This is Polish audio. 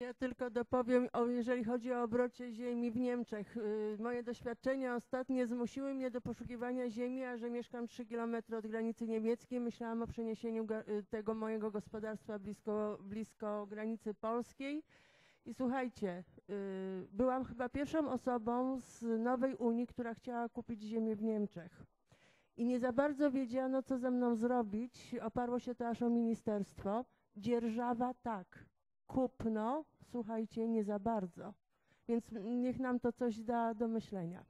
Ja tylko dopowiem, o, jeżeli chodzi o obrocie ziemi w Niemczech. Y, Moje doświadczenia ostatnie zmusiły mnie do poszukiwania ziemi, a że mieszkam 3 km od granicy niemieckiej, myślałam o przeniesieniu y, tego mojego gospodarstwa blisko, blisko granicy polskiej. I słuchajcie, y, byłam chyba pierwszą osobą z Nowej Unii, która chciała kupić ziemię w Niemczech. I nie za bardzo wiedziano, co ze mną zrobić. Oparło się to aż o ministerstwo. Dzierżawa tak, kupno, słuchajcie, nie za bardzo. Więc niech nam to coś da do myślenia.